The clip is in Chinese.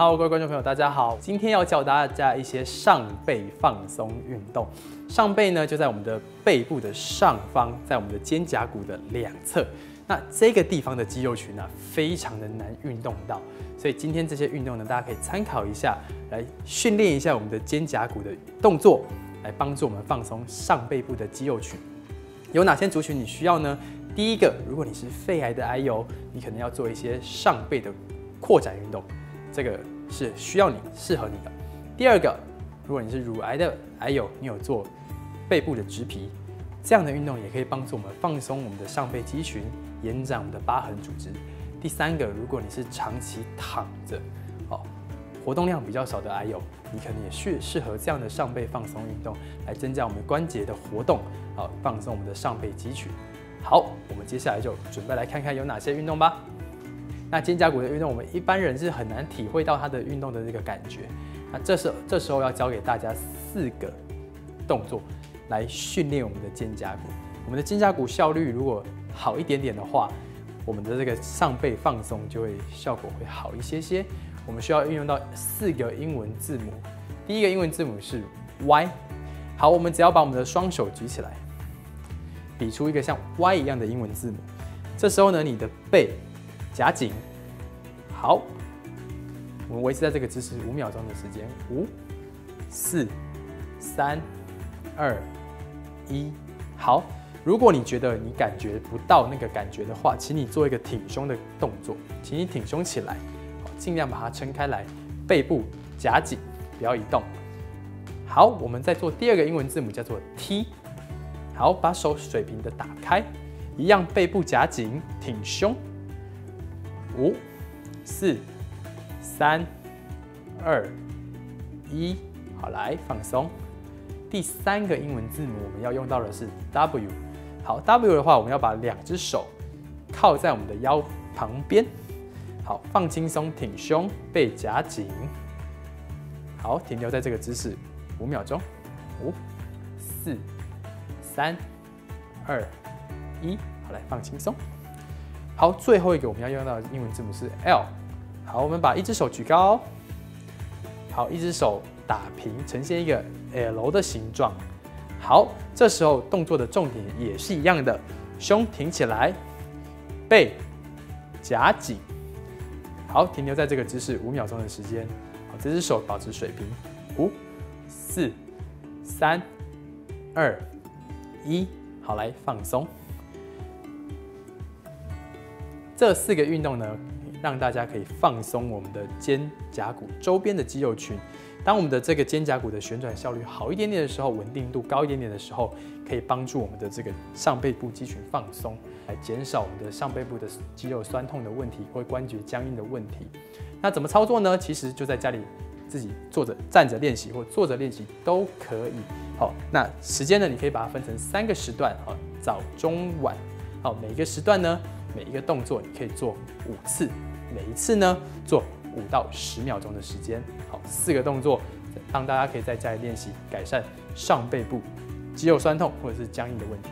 Hello，各位观众朋友，大家好。今天要教大家一些上背放松运动。上背呢，就在我们的背部的上方，在我们的肩胛骨的两侧。那这个地方的肌肉群呢，非常的难运动到。所以今天这些运动呢，大家可以参考一下，来训练一下我们的肩胛骨的动作，来帮助我们放松上背部的肌肉群。有哪些族群你需要呢？第一个，如果你是肺癌的癌友，你可能要做一些上背的扩展运动，这个是需要你适合你的。第二个，如果你是乳癌的癌友，你有做背部的植皮，这样的运动也可以帮助我们放松我们的上背肌群，延展我们的疤痕组织。第三个，如果你是长期躺着，哦，活动量比较少的癌友，你可能也适适合这样的上背放松运动，来增加我们关节的活动，好放松我们的上背肌群。好，我们接下来就准备来看看有哪些运动吧。那肩胛骨的运动，我们一般人是很难体会到它的运动的这个感觉。那这时这时候要教给大家四个动作来训练我们的肩胛骨。我们的肩胛骨效率如果好一点点的话，我们的这个上背放松就会效果会好一些些。我们需要运用到四个英文字母，第一个英文字母是 Y。好，我们只要把我们的双手举起来。比出一个像 Y 一样的英文字母，这时候呢，你的背夹紧，好，我们维持在这个姿势五秒钟的时间，五、四、三、二、一，好。如果你觉得你感觉不到那个感觉的话，请你做一个挺胸的动作，请你挺胸起来，尽量把它撑开来，背部夹紧，不要移动。好，我们再做第二个英文字母，叫做 T。好，把手水平的打开，一样背部夹紧，挺胸。五、四、三、二、一，好，来放松。第三个英文字母我们要用到的是 W。好，W 的话，我们要把两只手靠在我们的腰旁边。好，放轻松，挺胸，背夹紧。好，停留在这个姿势五秒钟。五、四。三、二、一，好，来放轻松。好，最后一个我们要用到的英文字母是 L。好，我们把一只手举高，好，一只手打平，呈现一个 L 的形状。好，这时候动作的重点也是一样的，胸挺起来，背夹紧。好，停留在这个姿势五秒钟的时间。好，这只手保持水平。五、四、三、二。一好，来放松。这四个运动呢，让大家可以放松我们的肩胛骨周边的肌肉群。当我们的这个肩胛骨的旋转效率好一点点的时候，稳定度高一点点的时候，可以帮助我们的这个上背部肌群放松，来减少我们的上背部的肌肉酸痛的问题或关节僵硬的问题。那怎么操作呢？其实就在家里。自己坐着、站着练习或坐着练习都可以。好，那时间呢？你可以把它分成三个时段，好，早、中、晚。好，每一个时段呢，每一个动作你可以做五次，每一次呢做五到十秒钟的时间。好，四个动作，让大家可以在家里练习，改善上背部肌肉酸痛或者是僵硬的问题。